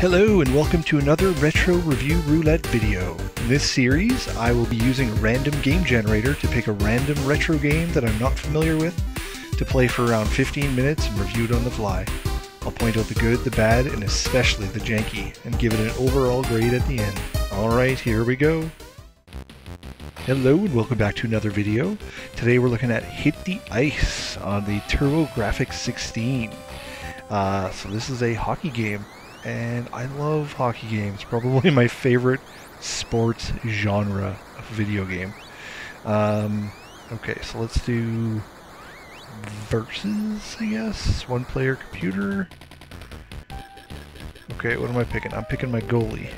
Hello and welcome to another Retro Review Roulette video. In this series, I will be using a random game generator to pick a random retro game that I'm not familiar with to play for around 15 minutes and review it on the fly. I'll point out the good, the bad, and especially the janky, and give it an overall grade at the end. Alright, here we go. Hello and welcome back to another video. Today we're looking at Hit the Ice on the TurboGrafx 16. Uh, so this is a hockey game, and I love hockey games. Probably my favorite sports genre of video game. Um, okay, so let's do versus, I guess. One player computer. Okay, what am I picking? I'm picking my goalie.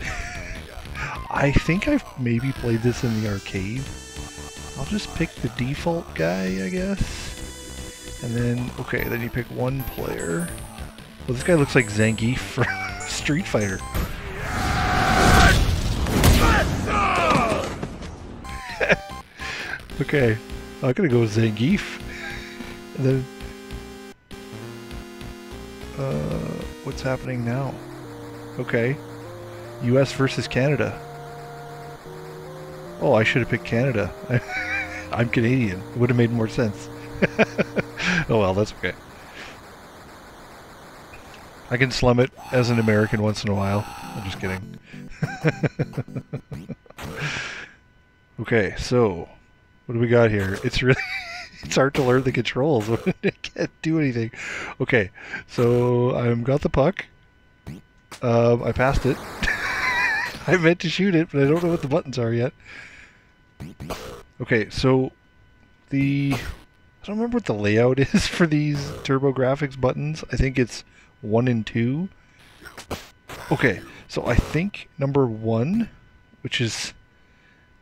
I think I've maybe played this in the arcade. I'll just pick the default guy, I guess. And then, okay, then you pick one player. Well, this guy looks like Zangief from Street Fighter. okay, I'm gonna go with Zangief. And then, uh, what's happening now? Okay, U.S. versus Canada. Oh, I should have picked Canada. I'm Canadian. It would have made more sense. oh well, that's okay. I can slum it as an American once in a while. I'm just kidding. okay, so what do we got here? It's really it's hard to learn the controls. I can't do anything. Okay, so I've got the puck. Um, I passed it. I meant to shoot it, but I don't know what the buttons are yet. Okay, so the I don't remember what the layout is for these TurboGrafx buttons. I think it's one and two. Okay, so I think number one, which is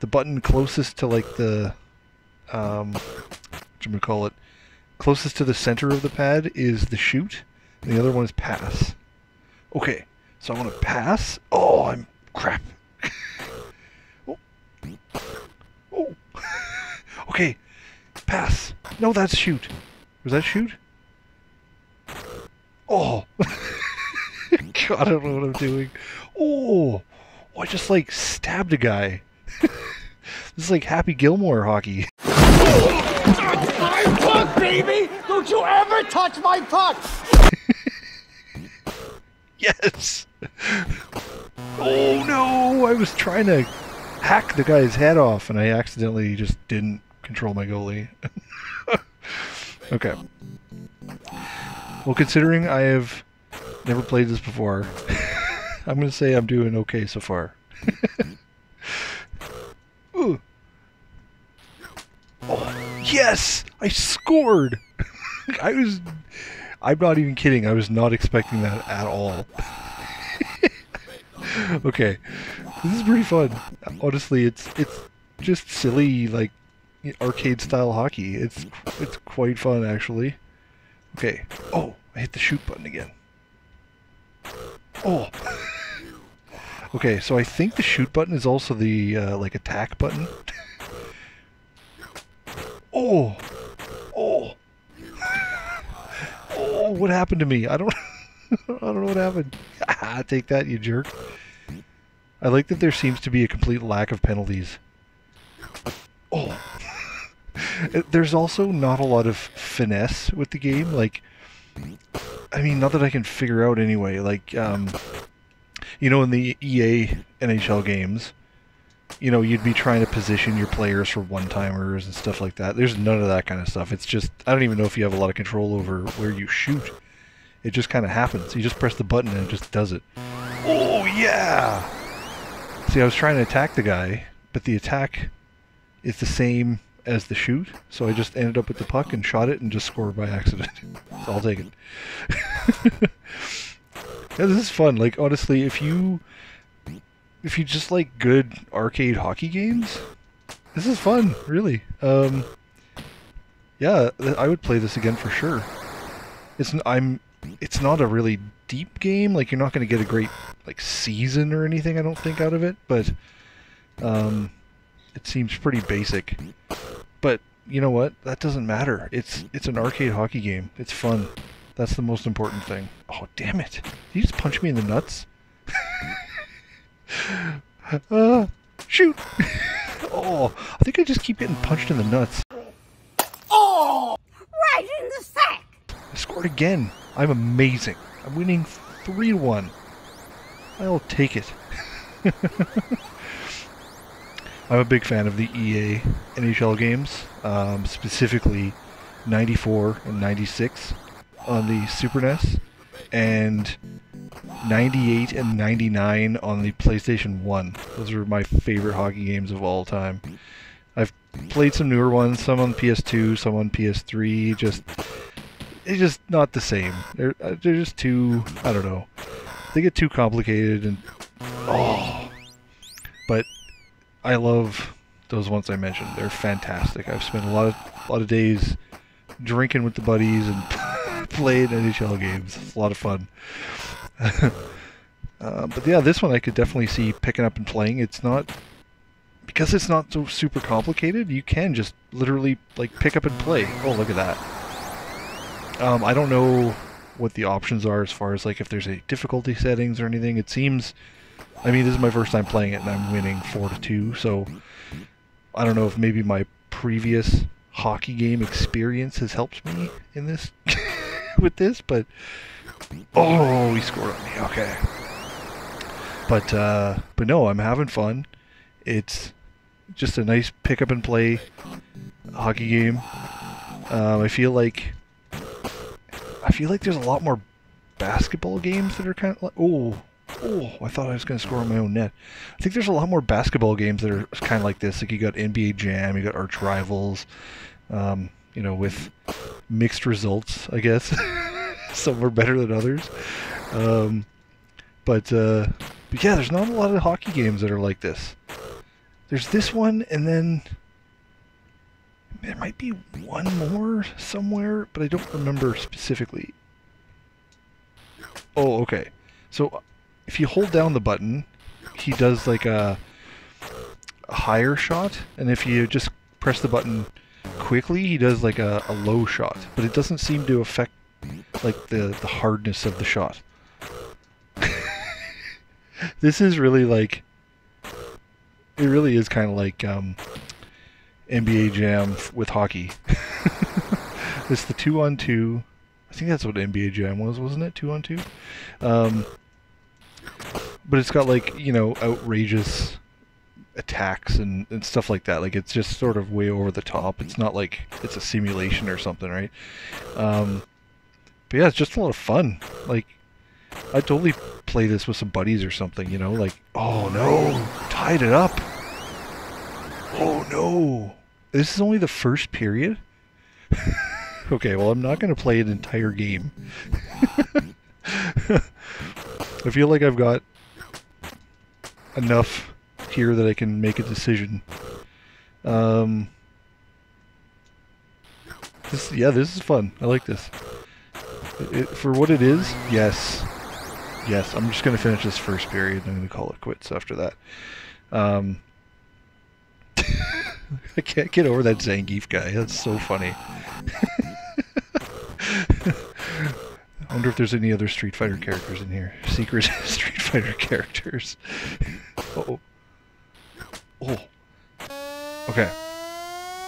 the button closest to like the um what you call it, closest to the center of the pad is the shoot, and the other one is pass. Okay, so I want to pass. Oh, I'm crap. oh. oh. okay, pass. No, that's shoot. Was that shoot? Oh. God, I don't know what I'm doing. Oh. oh I just like stabbed a guy. this is like Happy Gilmore hockey. My puck, baby! Don't you ever touch my puck! yes! Oh no! I was trying to hack the guy's head off and I accidentally just didn't control my goalie. okay. Well, considering I have never played this before, I'm going to say I'm doing okay so far. Ooh. Oh, yes! I scored! I was... I'm not even kidding. I was not expecting that at all. okay. This is pretty fun. Honestly, it's it's just silly, like, arcade style hockey. It's it's quite fun actually. Okay. Oh, I hit the shoot button again. Oh. okay, so I think the shoot button is also the uh, like attack button. oh. Oh. Oh, what happened to me? I don't I don't know what happened. I take that, you jerk. I like that there seems to be a complete lack of penalties. Oh. There's also not a lot of finesse with the game. Like, I mean, not that I can figure out anyway. Like, um, you know, in the EA NHL games, you know, you'd be trying to position your players for one-timers and stuff like that. There's none of that kind of stuff. It's just, I don't even know if you have a lot of control over where you shoot. It just kind of happens. You just press the button and it just does it. Oh, yeah! See, I was trying to attack the guy, but the attack is the same as the shoot, so I just ended up with the puck and shot it and just scored by accident. so I'll take it. yeah, this is fun. Like honestly, if you if you just like good arcade hockey games, this is fun. Really. Um, yeah, I would play this again for sure. It's I'm it's not a really deep game. Like you're not going to get a great like season or anything. I don't think out of it, but um it seems pretty basic. But you know what? That doesn't matter. It's it's an arcade hockey game. It's fun. That's the most important thing. Oh, damn it. Did you just punch me in the nuts? uh, shoot. oh, I think I just keep getting punched in the nuts. Oh! Right in the sack. I scored again. I'm amazing. I'm winning 3 to 1. I'll take it. I'm a big fan of the EA NHL games, um, specifically 94 and 96 on the Super NES, and 98 and 99 on the PlayStation 1. Those are my favorite hockey games of all time. I've played some newer ones, some on PS2, some on PS3. Just, it's just not the same. They're uh, they're just too. I don't know. They get too complicated and oh. I love those ones I mentioned. They're fantastic. I've spent a lot of a lot of days drinking with the buddies and playing NHL games. It's a lot of fun. uh, but yeah, this one I could definitely see picking up and playing. It's not because it's not so super complicated. You can just literally like pick up and play. Oh, look at that. Um, I don't know what the options are as far as like if there's a difficulty settings or anything. It seems, I mean, this is my first time playing it and I'm winning four to two. So I don't know if maybe my previous hockey game experience has helped me in this with this, but oh, he scored on me. Okay, but uh, but no, I'm having fun. It's just a nice pick up and play hockey game. Um, I feel like I feel like there's a lot more basketball games that are kind of like oh oh I thought I was gonna score on my own net. I think there's a lot more basketball games that are kind of like this. Like you got NBA Jam, you got Arch Rivals, um, you know, with mixed results, I guess. Some are better than others. Um, but, uh, but yeah, there's not a lot of hockey games that are like this. There's this one, and then there might be one more somewhere, but I don't remember specifically. Oh, okay. So if you hold down the button, he does like a, higher shot, and if you just press the button quickly, he does like a, a low shot, but it doesn't seem to affect like the, the hardness of the shot. this is really like it really is kind of like um, NBA Jam with hockey. it's the two on two. I think that's what NBA Jam was, wasn't it? Two on two. Um, but it's got like you know outrageous attacks and, and stuff like that. Like it's just sort of way over the top. It's not like it's a simulation or something, right? Um, but yeah, it's just a lot of fun. Like I totally play this with some buddies or something, you know, like oh no, tied it up. Oh no. This is only the first period? okay, well I'm not gonna play an entire game. I feel like I've got enough here that I can make a decision. Um, this, yeah, this is fun. I like this. It, it, for what it is, yes. Yes, I'm just going to finish this first period. I'm going to call it quits after that. Um, I can't get over that Zangief guy. That's so funny. I wonder if there's any other Street Fighter characters in here. Secret Street Fighter characters. uh oh. Oh. Okay.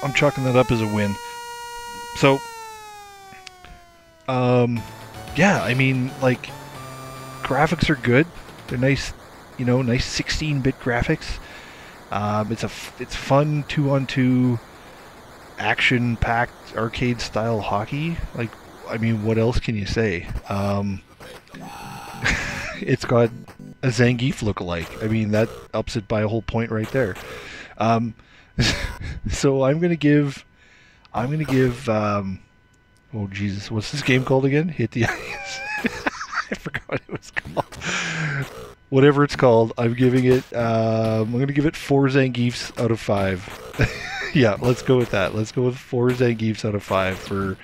I'm chalking that up as a win. So, um, yeah, I mean, like, graphics are good. They're nice, you know, nice 16-bit graphics. Um, it's a it's fun two-on-two, action-packed arcade-style hockey. Like, I mean, what else can you say? Um, it's got a Zangief look-alike. I mean, that ups it by a whole point right there. Um, so I'm gonna give, I'm gonna give. Um, oh Jesus, what's this game called again? Hit the ice. I forgot what it was called. Whatever it's called, I'm giving it. Um, I'm gonna give it four Zangiefs out of five. yeah, let's go with that. Let's go with four Zangiefs out of five for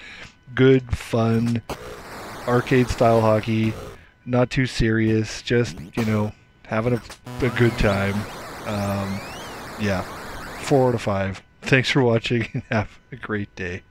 good, fun, arcade-style hockey. Not too serious, just you know, having a, a good time. Um, yeah, four out of five. Thanks for watching and have a great day.